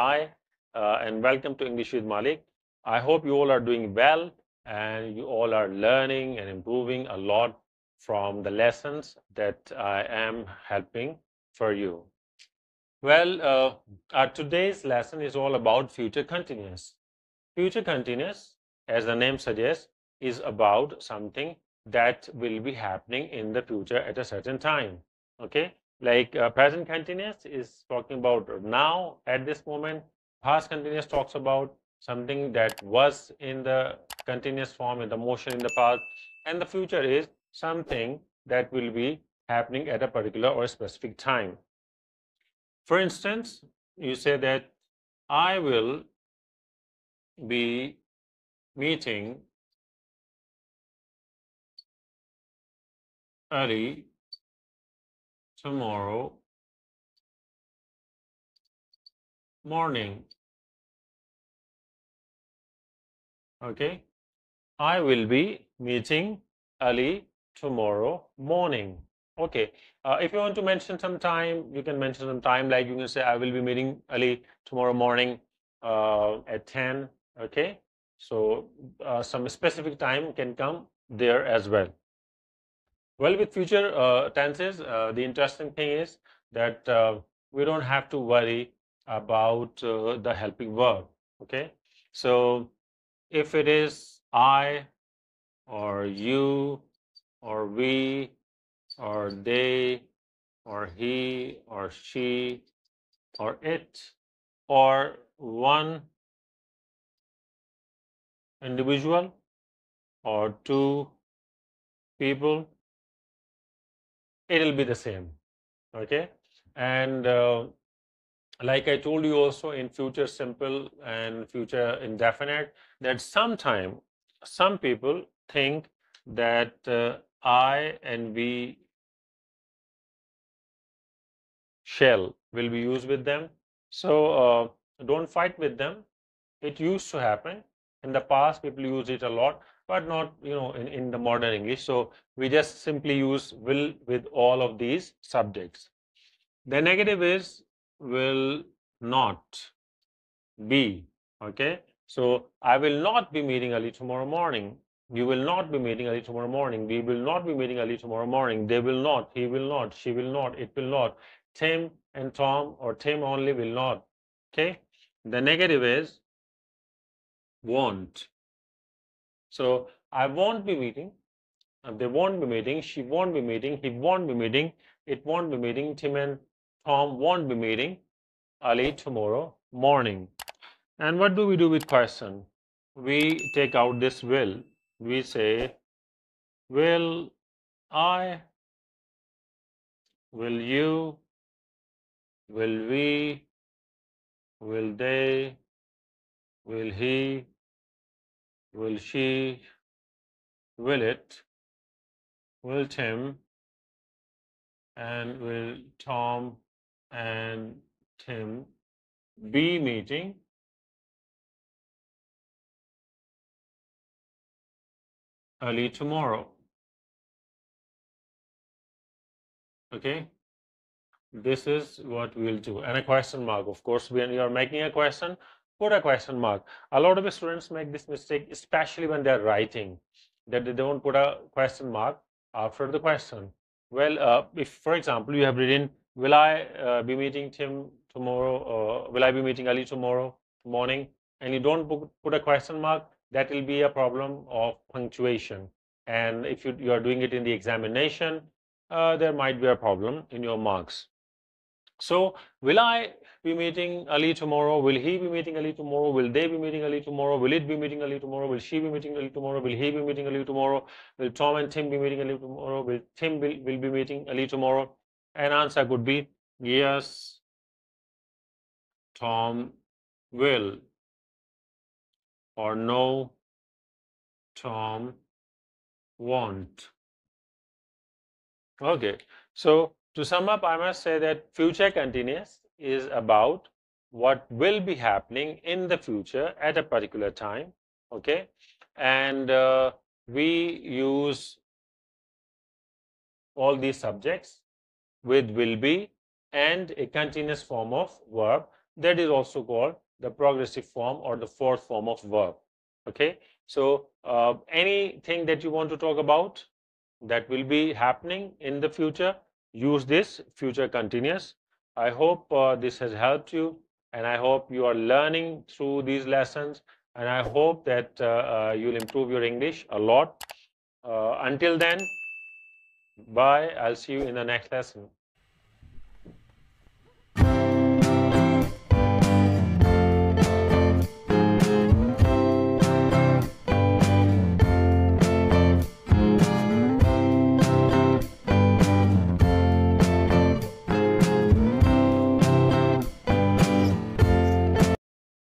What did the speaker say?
Hi, uh, and welcome to English with Malik. I hope you all are doing well and you all are learning and improving a lot from the lessons that I am helping for you. Well, uh, our today's lesson is all about future continuous. Future continuous, as the name suggests, is about something that will be happening in the future at a certain time. Okay, like uh, present continuous is talking about now at this moment. Past continuous talks about something that was in the continuous form in the motion in the past and the future is something that will be happening at a particular or specific time. For instance, you say that I will be meeting early tomorrow morning. Okay. I will be meeting Ali tomorrow morning. Okay. Uh, if you want to mention some time, you can mention some time like you can say, I will be meeting Ali tomorrow morning uh, at 10. Okay. So uh, some specific time can come there as well. Well, with future uh, tenses, uh, the interesting thing is that uh, we don't have to worry about uh, the helping verb. Okay, so if it is I or you or we or they or he or she or it or one individual or two people it'll be the same okay? And uh, like i told you also in future simple and future indefinite that sometime some people think that uh, i and we shall will be used with them. So uh, don't fight with them. It used to happen. In the past people use it a lot but not you know in, in the modern English. So we just simply use will with all of these subjects. The negative is will not be. Okay. So I will not be meeting Ali tomorrow morning. You will not be meeting Ali tomorrow morning. We will not be meeting Ali tomorrow morning. They will not. He will not. She will not. It will not. Tim and Tom or Tim only will not. Okay. The negative is won't. So I won't be meeting. They won't be meeting. She won't be meeting. He won't be meeting. It won't be meeting. Tim and Tom won't be meeting Ali tomorrow morning. And what do we do with question? We take out this will. We say, will I, will you, will we, will they, will he, Will she, will it, will Tim, and will Tom and Tim be meeting? Early tomorrow. Okay, this is what we'll do. And a question mark. Of course, when you are making a question, put a question mark. A lot of the students make this mistake, especially when they're writing, that they don't put a question mark after the question. Well, uh, if, for example, you have written, will I uh, be meeting Tim tomorrow, or will I be meeting Ali tomorrow morning, and you don't put, put a question mark, that will be a problem of punctuation. And if you, you are doing it in the examination, uh, there might be a problem in your marks. So will I be meeting Ali tomorrow? Will he be meeting Ali tomorrow? Will they be meeting Ali tomorrow? Will it be meeting Ali tomorrow? Will she be meeting Ali tomorrow? Will he be meeting Ali tomorrow? Will Tom and Tim be meeting Ali tomorrow? Will Tim will, will be meeting Ali tomorrow? And answer could be yes, Tom will or no, Tom won't. Okay, so to sum up, I must say that future continuous is about what will be happening in the future at a particular time. Okay. And uh, we use all these subjects with will be and a continuous form of verb that is also called the progressive form or the fourth form of verb. Okay, so uh, anything that you want to talk about that will be happening in the future, use this future continuous. I hope uh, this has helped you and I hope you are learning through these lessons and I hope that uh, uh you'll improve your English a lot. Uh, until then, bye. I'll see you in the next lesson.